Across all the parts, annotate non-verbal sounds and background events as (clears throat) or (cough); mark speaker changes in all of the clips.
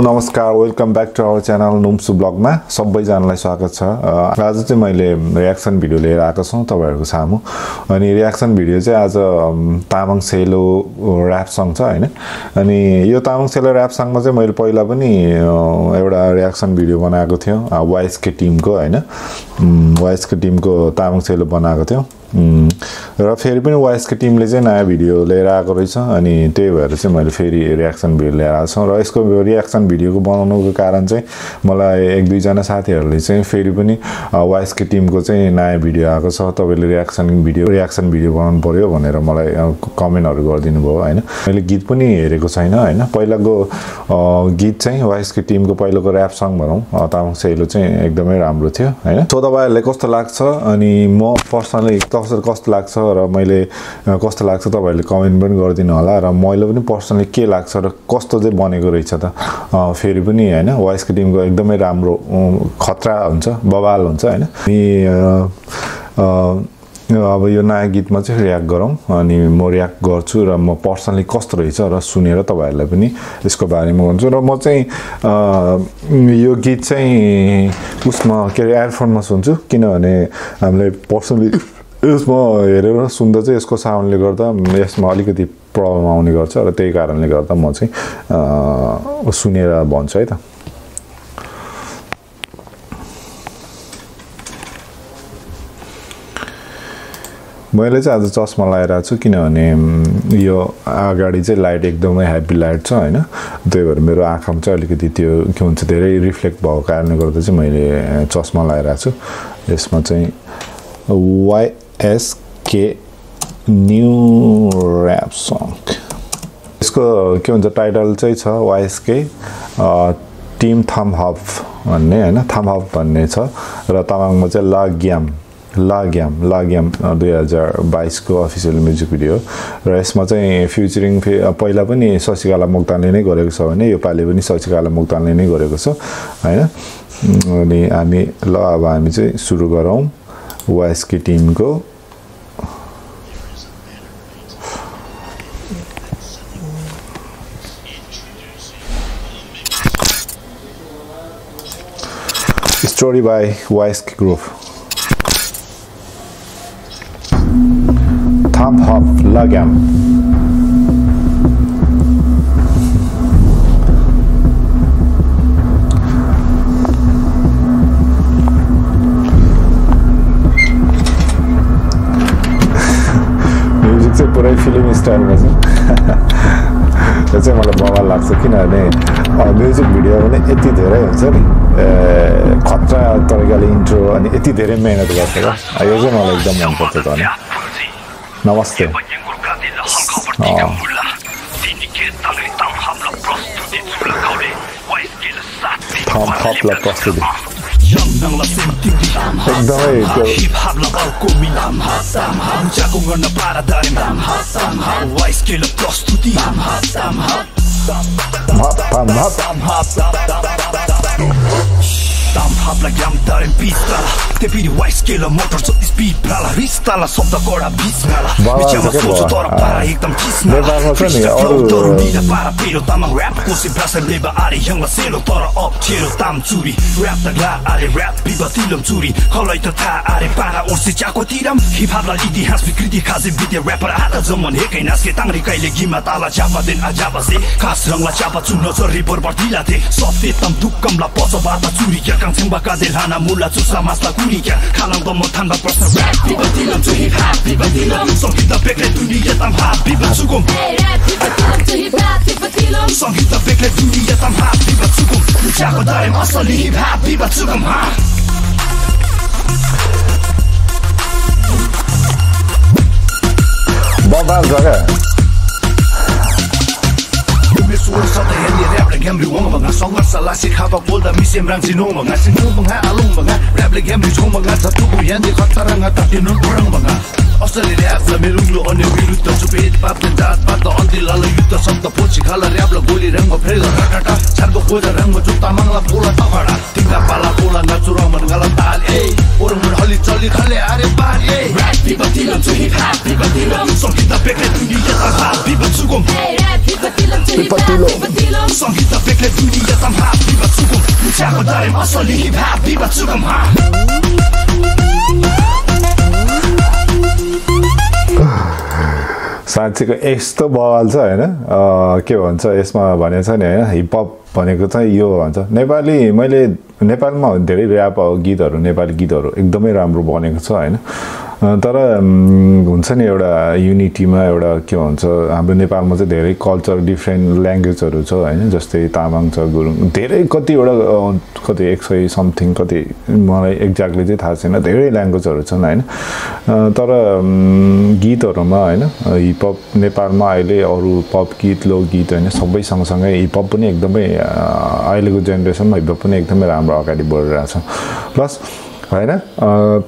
Speaker 1: नमस्कार welcome back to our channel नुम्सु ब्लगमा सबैजनालाई स्वागत छ। आज चाहिँ मैले रियाक्सन भिडियो लिएर आएको छौँ तपाईँहरूको सामु। अनि रियाक्सन भिडियो चाहिँ आज तामाङ सेलो ऱ्याप सङ छ होइन? अनि यो तामाङ सेलो ऱ्याप सङमा चाहिँ मैले पहिला पनि एउटा रियाक्सन भिडियो बनाएको थियो वाइसके टिमको होइन? वाइसको टिमको तामाङ सेलो बनाएको थियो। र फेरि पनि वाइसको टिमले चाहिँ नयाँ भिडियो लिएर आएको रहेछ। अनि त्यही भएर चाहिँ मैले फेरि रियाक्सन भिडियो लिएर आएको छु। र यसको रियाक्सन भिडियोको बनाउनुको कारण चाहिँ मलाई एक दुईजना साथीहरूले चाहिँ फेरि पनि वाइसको टिमको चाहिँ नयाँ भिडियो आएको छ। तपाईँले रियाक्सन भिडियो रियाक्सन भिडियो बनाउनु पऱ्यो भनेर मलाई कमेन्टहरू गरिदिनु भयो होइन? मैले गीत पनि हेरेको छैन होइन? पहिलाको गीत चाहिँ वाइसको टिमको पहिलाको ऱ्याप सङ भनौँ तामाङ सेलो चाहिँ एकदमै राम्रो थियो होइन? सो तपाईँहरूलाई कस्तो लाग्छ? अनि म पर्सनली कसरी कस्तो लाग्छ? र मैले कस्तो लाग्छ तपाईँहरूले कमेन्ट पनि गरिदिनु होला। र मैले पनि पर्सनली के लाग्छ र कस्तो चाहिँ बनेको रहेछ त? फेरि पनि होइन वाइसको टिमको एकदमै राम्रो खतरा हुन्छ बवाल हुन्छ होइन। अनि अब यो नयाँ गीतमा चाहिँ रियाक्ट गरौँ अनि म रियाक्ट गर्छु र म पर्सनली कस्तो रहेछ र सुनेर तपाईँहरूलाई पनि यसको बारेमा भन्छु। र म चाहिँ यो गीत चाहिँ उसमा के अरे एयरफोनमा सुन्छु किनभने हामीले पर्सनली (laughs) यसमा हेरेर सुन्दा चाहिँ यसको साउन्डले गर्दा यसमा अलिकति प्रब्लम आउने गर्छ र त्यही कारणले गर्दा म चाहिँ सुनेर भन्छु है त। मैले चाहिँ आज चस्मा लगाइरहेको छु किनभने यो अगाडि चाहिँ लाइट एकदमै हेभी लाइट छ होइन। त्यही भएर मेरो आँखामा चाहिँ अलिकति त्यो के भन्छ धेरै रिफ्लेक्ट भएको कारणले गर्दा चाहिँ मैले चस्मा लगाइरहेको छु। यसमा चाहिँ वाइएसके न्यू ऱ्याप सङ यसको के भन्छ टाइटल चाहिँ छ वाइएसके टिम थम हप भन्ने होइन? थम हप भन्ने छ। र तामाङमा चाहिँ ला ग्याम ला ग्याम ला ग्याम दुई हजार बाइसको अफिसियल म्युजिक भिडियो र यसमा चाहिँ फ्युचरिङ फे पहिला पनि शशिकला मोक्तानले नै गरेको छ भने योपालि पनि शशिकला मोक्तानले नै गरेको छ होइन? अनि हामी ल अब हामी चाहिँ सुरु गरौँ वाइएसके टिमको story by Weisk Group. Thumb Hop Lagam. Music चाहिँ पुरै फिल्म स्टाइलमा छ त्यो चाहिँ मलाई बवाल लाग्छ किनभने म्युजिक भिडियो पनि यति धेरै हुन्छ नि खतरा तरिकाले इन्ट्रो अनि यति धेरै मेहनत गर्छ क्या यो चाहिँ मलाई एकदम मनपर्छ त अनि नमस्ते थम थपलाई प्रस्तुति एकदमै त्यो
Speaker 2: Tam hapla jam taren pistala Te piri white scale motor so speed prala Ristala शब्द कडा बिचमाला
Speaker 1: बाबा
Speaker 2: बिचमा सोच्छु तर? पारा एकदम किस्मा
Speaker 1: नेपालमा छ नि, अरू-
Speaker 2: तरुणीलाई पारा पेरो तामाङ ऱ्याप कोसी भाषा लेबा आरे यङला सेलो तर अप्ठ्यारो ताम चुरी ऱ्याप त गा आरे ऱ्याप बिबा तिलम चुरी खलै त थाहा आरे पारा ओर्से चाको तिरम हिपहपलाई इतिहास विकृति खाजे विद्या ऱ्यापर आधा जमन हेकै नास्के ताङ्री कहिले गिमा ताला चापा दिन आजाबा से खास रङला चापा चुन्न चर्री बरबर दिला थे सत्य तम दुक्कमला पच बाता चुरी क्या काङछेङ बाका देल हाना मुला चुसा मासला कुनी क्या खालाङ त म थान्दा प्रश्न ऱ्याप बिबा तिलम चु हिप ह्याप बिबा तिलम सङ्गीत बेग्लै दुनिया ताम हाप बिबा चुकुम सङ्गीत बेग्लै दुनिया ताम हाप बिबा चुकुम चाको दारेम असली हिप ह्याप बिबा चुकुम हा
Speaker 1: बबाल छ क्या
Speaker 2: Suara satu yang di gamri wong ba nga song la sala si kha ba bol da mi sem rang jino ma nga sin bu nga alung ba nga rap le gamri chong ba nga sa tu bu yan di khat tarang nga ta tin no rang ba nga असली rap छ मेरो उग्लो अन्य विरुद्ध सुपेद पाप्ने जात पात अन्तिलाल युद्ध शब्द पोछी खाला ऱ्यापल गोली रङ्ग फ्रेल टाटा छारको खोज रङ्ग जुत्ता मङ्गला पोला तपाडा टिङ्गा पाला पोला नाचु रमन गाला ताल ए ओरमुर हली चली खले आरे पाल ए rap people deal to hip हा सुगु त हा दरे हा
Speaker 1: साँच्चीको यस्तो बवाल छ होइन? के भन्छ यसमा भनेको छ नि होइन? हिपहप भनेको चाहिँ यो भन्छ। नेपाली मैले नेपालमा धेरै ऱ्याप गीतहरू नेपाली गीतहरू एकदमै राम्रो बनेको छ होइन? तर हुन्छ नि एउटा युनिटीमा एउटा के भन्छ हाम्रो नेपालमा चाहिँ धेरै कल्चर डिफ्रेन्ट ल्याङ्ग्वेजहरू छ होइन? जस्तै तामाङ छ गुरुङ धेरै कतिवटा कति एक सय समथिङ कति मलाई एक्ज्याक्टली चाहिँ थाहा छैन धेरै ल्याङ्ग्वेजहरू छन् होइन? तर गीतहरूमा होइन? हिपहप नेपालमा अहिले अरू पप गीत लोकगीत होइन? सबै सँगसँगै हिपहप पनि एकदमै अहिलेको जेनेरेसनमा हिपहप पनि एकदमै राम्रो अगाडि बढिरहेछ प्लस होइन?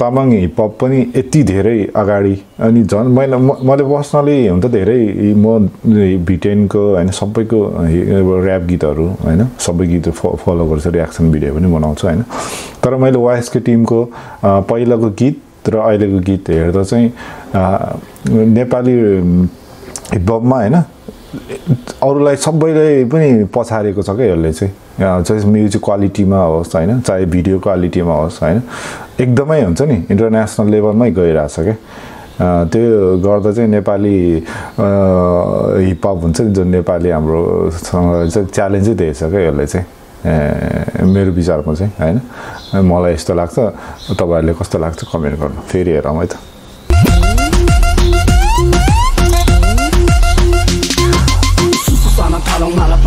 Speaker 1: तामाङ हिपहप पनि यति धेरै अगाडि अनि झन् मैले मैले पर्सनली हुन त धेरै म भिटेनको होइन सबैको ऱ्याप गीतहरू होइन सबै गीत फलो गर्छु रियाक्सन भिडियो पनि बनाउँछु होइन। तर मैले वाइएसको टिमको पहिलाको गीत र अहिलेको गीत हेर्दा चाहिँ नेपाली हिपहपमा होइन अरूलाई सबैले पनि पछारेको छ क्या यसले चाहिँ। चाहे म्युजिक क्वालिटीमा होस् होइन चाहे भिडियो क्वालिटीमा होस् होइन एकदमै हुन्छ नि इन्टरनेसनल लेभलमै गइरहेछ क्या। त्यो गर्दा चाहिँ नेपाली हिपहप हुन्छ नि जुन नेपाली हाम्रोसँग चाहिँ च्यालेन्जै दिएछ क्या यसले चाहिँ। मेरो विचारमा चाहिँ होइन। मलाई यस्तो लाग्छ तपाईँहरूले कस्तो लाग्छ कमेन्ट गर्नु। फेरि हेरौँ है त।
Speaker 2: ลองมาละไ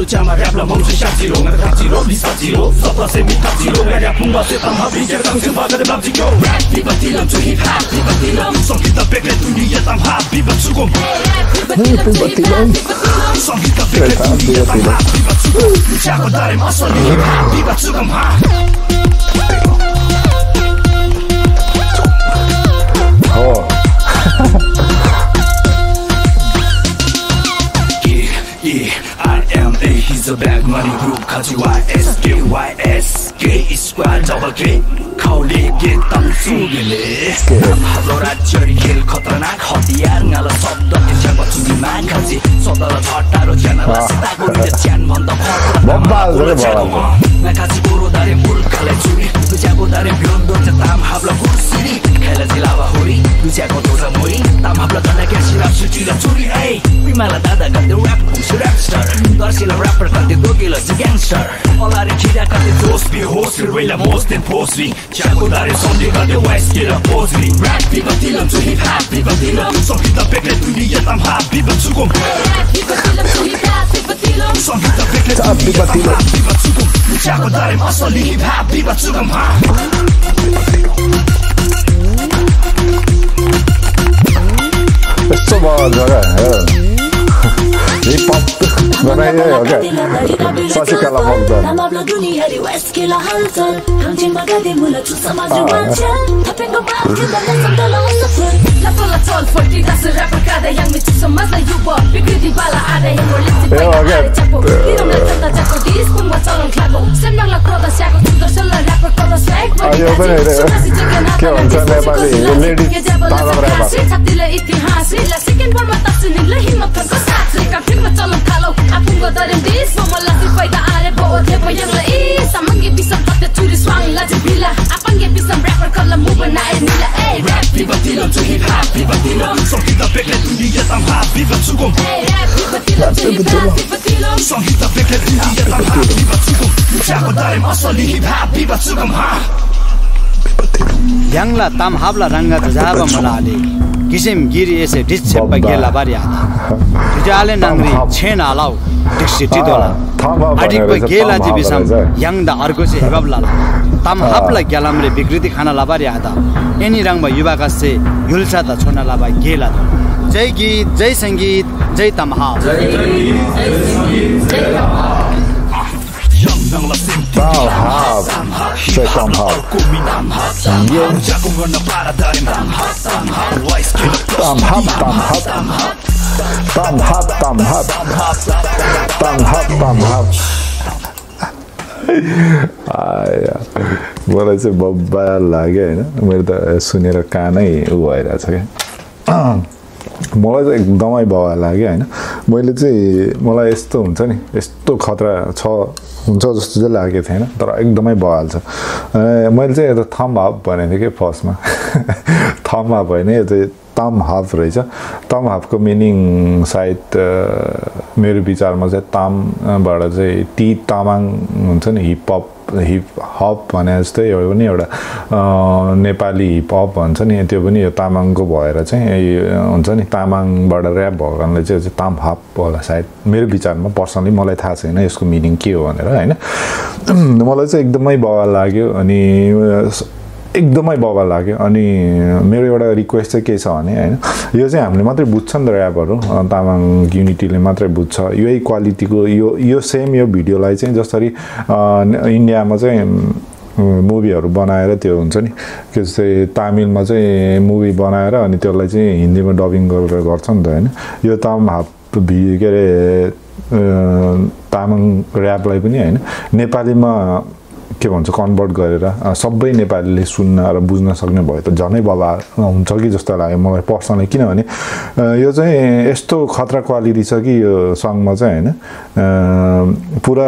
Speaker 2: Rzuciama rapla, mam się siaciro Na haciro, dispaciro, zapasem i taciro Ja rapum basy tam habi, ja tam się bagę babci go Rap, pipa tilam, czy hip hop, pipa tilam Są kita pekle, tu nie tam hap, pipa cugom
Speaker 1: Pipa tilam
Speaker 2: Są kita pekle, tu nie tam hap, pipa cugom Dziako darem, a są hip hop, pipa cugom ha
Speaker 1: Oh.
Speaker 2: a bag money group, cut you YS, K, Y, S, K is squad, double K. खौले के तम सुगले हजरा चरी खेल खतरनाक हतियार गाला शब्द के जब चुनी मा खाजी सदर झट्टारो ज्यान रास्ता गोली ज्यान
Speaker 1: रे
Speaker 2: na kasi puro dare mul kala churi Luciago dare biondo te tam habla kursiri Kala tilava huri Luciago dosa muri Tam habla tanda kersi rap suci la churi Ay, primala dada kante rap kumsi rapstar Dorsila rapper kante dogila si gangster Olari kira kante toast be host Rwela most Jaguar ist on the on the west,
Speaker 3: jeder Pose wie Rap, wie
Speaker 4: bei Dealer zu Hip-Hop, wie bei Dealer So wieder begleiten wir jetzt am Hab, wie bei Zukunft Rap,
Speaker 1: wie
Speaker 4: bei
Speaker 1: Dealer
Speaker 4: zu Hip-Hop, wie bei Dealer So wieder begleiten wir jetzt am Hab, wie bei Zukunft Mit Jaguar im Oslo,
Speaker 1: Hip-Hop, wie bei Zukunft It's so bad, alright, yeah. वैराये
Speaker 4: okay फासिकला मगदा दमला व्लडुनियरी वेस्ट किला हन्सर कंजी मगदे मुला चुसमाजुवाचा आपेंगो Makhla लापोलला sole फटी दास अगर किडोला ताचा चको डिस्क मुसालो क्लॅगो सेमना ला
Speaker 2: क्रोडा सॅको दसल रेकॉर्डस लाईक काय ओ
Speaker 5: ह्याङ्ला ताम हाब्ला रङ्गा जाब मलाले किसिम गिरी एसे डिच्छेप्पा गेला बारी आली जुजाले नङ्री छेन आलाउ डिक्सी टिदोला अडिक गेला
Speaker 1: हाब्ला चाहिँ।
Speaker 5: याङदा अर्को चाहिँ हेबाब लाला ताम हापला ग्यालामरे विकृति खाना लाबारी आदा एनी रङमा युवाका से युल्सा त छोना लाबा गेला जय गीत जय सङ्गीत जय ताम हाप
Speaker 1: Tam hap. Say tam hap. Yeah. Tam मलाई चाहिँ बब्बा लाग्यो होइन मेरो त सुनेर कानै उ भइरहेछ क्या मलाई चाहिँ एकदमै बवा लाग्यो होइन। मैले चाहिँ मलाई यस्तो हुन्छ नि यस्तो खतरा छ हुन्छ जस्तो चाहिँ लागेको थिएन तर एकदमै बवाल छ अ, मैले चाहिँ यो त थम हाफ भनेको थिएँ कि फर्स्टमा? (laughs) थम हाफ होइन यो चाहिँ तम हाफ रहेछ। तम हाफको मिनिङ सायद मेरो विचारमा चाहिँ तामबाट चाहिँ टी तामाङ हुन्छ नि हिपहप हिप हप भने जस्तै एउटा पनि एउटा नेपाली हिपहप भन्छ नि त्यो पनि यो तामाङको भएर चाहिँ हुन्छ नि तामाङबाट ऱ्याप भएको कारणले चाहिँ ताम हाप होला सायद। मेरो विचारमा पर्सनली मलाई थाहा छैन यसको मिनिङ के हो भनेर होइन। (clears throat) मलाई चाहिँ एकदमै बवाल लाग्यो अनि एकदमै बवाल लाग्यो। अनि मेरो एउटा रिक्वेस्ट चाहिँ के छ भने होइन यो चाहिँ हामीले मात्रै बुझ्छ नि त ऱ्यापहरू तामाङ युनिटीले मात्रै बुझ्छ। यही क्वालिटीको यो यो सेम यो भिडियोलाई चाहिँ जसरी इन्डियामा चाहिँ मुभीहरू बनाएर त्यो हुन्छ नि के जस्तै तामिलमा चाहिँ मुभी बनाएर अनि त्यसलाई चाहिँ हिन्दीमा डबिङ गरेर गर्छ नि त होइन। यो ताम हाफ भि के अरे तामाङ ऱ्यापलाई पनि होइन। नेपालीमा के भन्छ कन्भर्ट गरेर सबै नेपालीले सुन्न र बुझ्न सक्ने भयो त झनै बबा हुन्छ कि जस्तो लाग्यो मलाई पर्सनली किनभने यो चाहिँ यस्तो खतरा क्वालिटी छ कि यो सङमा चाहिँ होइन पुरा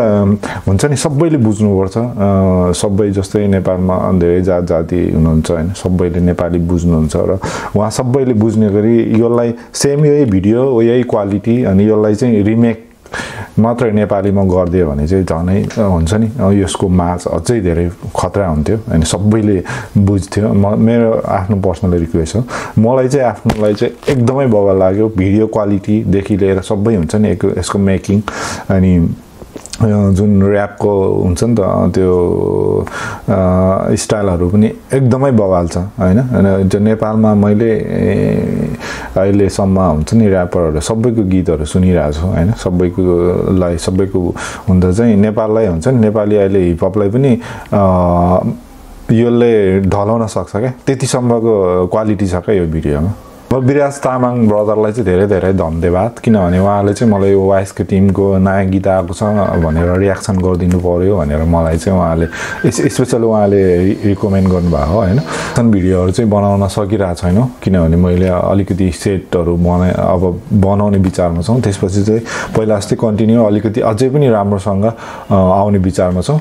Speaker 1: हुन्छ नि सबैले बुझ्नुपर्छ सबै जस्तै नेपालमा धेरै जात जाति हुनुहुन्छ होइन सबैले नेपाली बुझ्नुहुन्छ र उहाँ सबैले बुझ्ने गरी यसलाई सेम यही भिडियो यही क्वालिटी अनि यसलाई चाहिँ रिमेक मात्रै नेपालीमा गरिदियो भने चाहिँ झनै हुन्छ नि। यसको माच अझै धेरै खतरा हुन्थ्यो अनि सबैले बुझ्थ्यो। म मेरो आफ्नो पर्सनल रिक्वेस्ट हो। मलाई चाहिँ आफ्नोलाई चाहिँ एकदमै बवाल लाग्यो। भिडियो क्वालिटीदेखि लिएर सबै हुन्छ नि यसको मेकिङ अनि जुन ऱ्यापको हुन्छ नि त त्यो स्टाइलहरू पनि एकदमै बवाल छ होइन? त्यो नेपालमा मैले अहिलेसम्म हुन्छ नि ऱ्यापरहरू सबैको गीतहरू सुनिरहेको छु होइन? सबैकोलाई सबैको हुँदा चाहिँ नेपाललाई हुन्छ नि नेपाली अहिले हिपहपलाई पनि यसले ढलाउन सक्छ क्या? त्यतिसम्मको क्वालिटी छ क्या यो भिडियोमा? म विराज तामाङ ब्रदरलाई चाहिँ धेरै धेरै धन्यवाद। किनभने उहाँले चाहिँ मलाई यो वाइसको टिमको नयाँ गीत आएको छ भनेर रियाक्सन गरिदिनु पऱ्यो भनेर मलाई चाहिँ उहाँले स्पेसली उहाँले रिकमेन्ड गर्नुभएको होइन? भिडियोहरू चाहिँ बनाउन सकिरहेको छैनौँ किनभने मैले अलिकति सेटहरू बनाए अब बनाउने विचारमा छौँ। त्यसपछि चाहिँ पहिला जस्तै कन्टिन्यू अलिकति अझै पनि राम्रोसँग आउने विचारमा छौँ।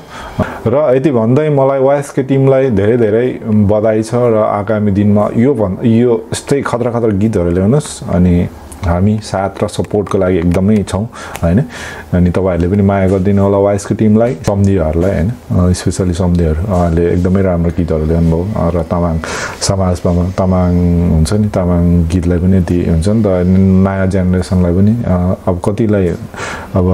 Speaker 1: र यति भन्दै मलाई वाइसको टिमलाई धेरै धेरै बधाई छ र आगामी दिनमा यो भन् यो यस्तै खतरा खतरा गीतहरू ल्याउनुहोस् अनि हामी साथ र सपोर्टको लागि एकदमै छौँ होइन? अनि तपाईँहरूले पनि माया गरिदिनु होला वाइसको टिमलाई सम्धिहरूलाई होइन? स्पेसली सम्धिहरू उहाँले एकदमै राम्रो गीतहरू ल्याउनु भयो अँ, र तामाङ समाजमा तामाङ हुन्छ नि तामाङ गीतलाई पनि यति हुन्छ नि त नयाँ जेनेरेसनलाई पनि अब कतिलाई अब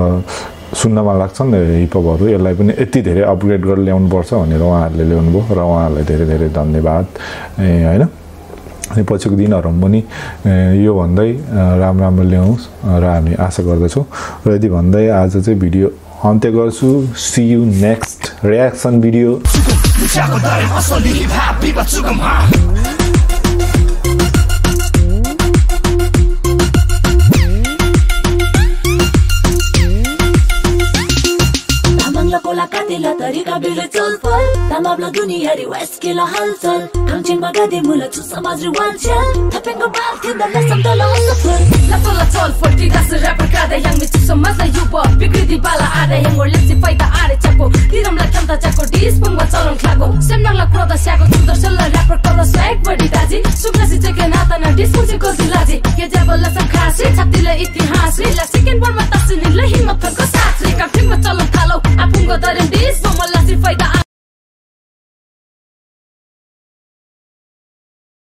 Speaker 1: सुन्नमा लाग्छ नि त हिपहपहरू यसलाई पनि यति धेरै अपग्रेड गरेर ल्याउनुपर्छ भनेर उहाँहरूले ल्याउनु भयो र उहाँहरूलाई धेरै धेरै धन्यवाद ए होइन? अनि पछिको दिनहरूमा पनि यो भन्दै अ, राम्रो ल्याउँछ र हामी आशा गर्दछौँ। र यति भन्दै आज चाहिँ भिडियो अन्त्य गर्छु see you next reaction video
Speaker 2: असली हिप हप बिबा चुकम हा
Speaker 3: तामाङला कोला कातेला तरिका बेले चलफल तामाङला दुनियाँरी वेस्केला हलचल काङचेङमा गादे मुला समाज